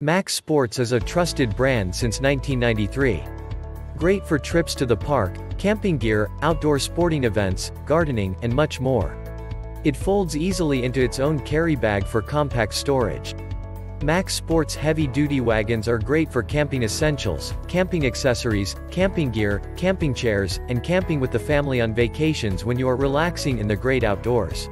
MacSports is a trusted brand since 1993. Great for trips to the park, camping gear, outdoor sporting events, gardening, and much more. It folds easily into its own carry bag for compact storage. MacSports heavy-duty wagons are great for camping essentials, camping accessories, camping gear, camping chairs, and camping with the family on vacations when you are relaxing in the great outdoors.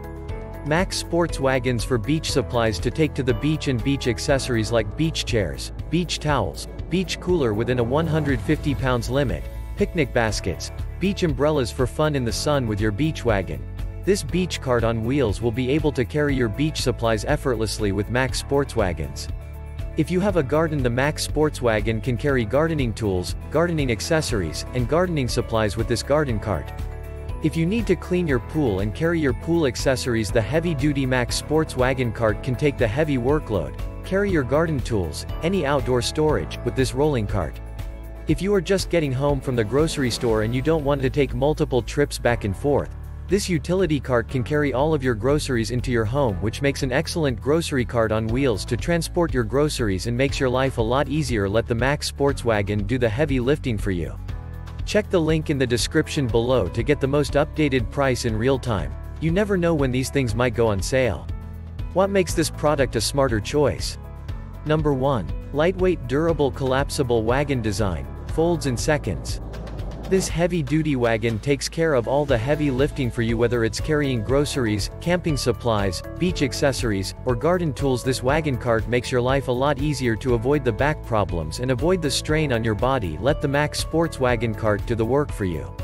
MacSports wagons for beach supplies to take to the beach and beach accessories like beach chairs, beach towels, beach cooler within a 150 pounds limit, picnic baskets, beach umbrellas for fun in the sun with your beach wagon. This beach cart on wheels will be able to carry your beach supplies effortlessly with MacSports wagons. If you have a garden the MacSports wagon can carry gardening tools, gardening accessories, and gardening supplies with this garden cart. If you need to clean your pool and carry your pool accessories the heavy-duty MacSports Wagon cart can take the heavy workload, carry your garden tools, any outdoor storage, with this rolling cart. If you are just getting home from the grocery store and you don't want to take multiple trips back and forth, this utility cart can carry all of your groceries into your home which makes an excellent grocery cart on wheels to transport your groceries and makes your life a lot easier let the MacSports Wagon do the heavy lifting for you. Check the link in the description below to get the most updated price in real time. You never know when these things might go on sale. What makes this product a smarter choice? Number 1. Lightweight durable collapsible wagon design, folds in seconds. This heavy-duty wagon takes care of all the heavy lifting for you whether it's carrying groceries, camping supplies, beach accessories, or garden tools this wagon cart makes your life a lot easier to avoid the back problems and avoid the strain on your body let the MacSports Wagon cart do the work for you.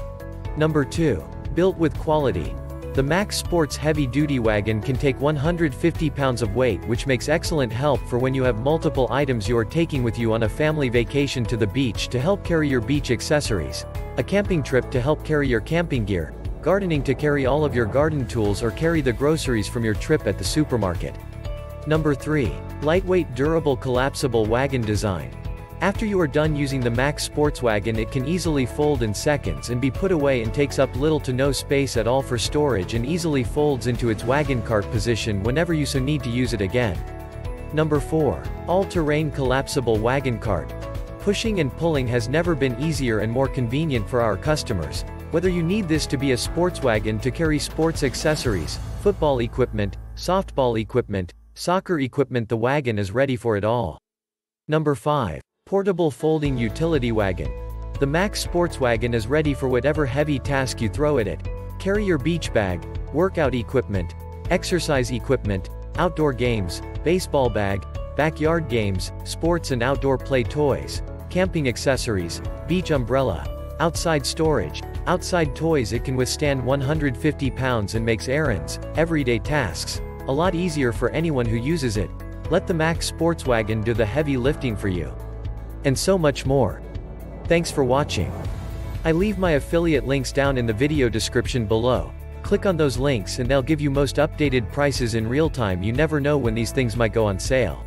Number 2. Built with quality. The MacSports Heavy Duty Wagon can take 150 pounds of weight which makes excellent help for when you have multiple items you are taking with you on a family vacation to the beach to help carry your beach accessories a camping trip to help carry your camping gear, gardening to carry all of your garden tools or carry the groceries from your trip at the supermarket. Number 3. Lightweight durable collapsible wagon design. After you are done using the MacSports Wagon it can easily fold in seconds and be put away and takes up little to no space at all for storage and easily folds into its wagon cart position whenever you so need to use it again. Number 4. All-terrain collapsible wagon cart. Pushing and pulling has never been easier and more convenient for our customers. Whether you need this to be a sports wagon to carry sports accessories, football equipment, softball equipment, soccer equipment the wagon is ready for it all. Number 5. Portable Folding Utility Wagon. The MacSports Wagon is ready for whatever heavy task you throw at it. Carry your beach bag, workout equipment, exercise equipment, outdoor games, baseball bag, backyard games, sports and outdoor play toys camping accessories, beach umbrella, outside storage, outside toys it can withstand 150 pounds and makes errands, everyday tasks, a lot easier for anyone who uses it. Let the MacSports Wagon do the heavy lifting for you. And so much more. Thanks for watching. I leave my affiliate links down in the video description below. Click on those links and they'll give you most updated prices in real time you never know when these things might go on sale.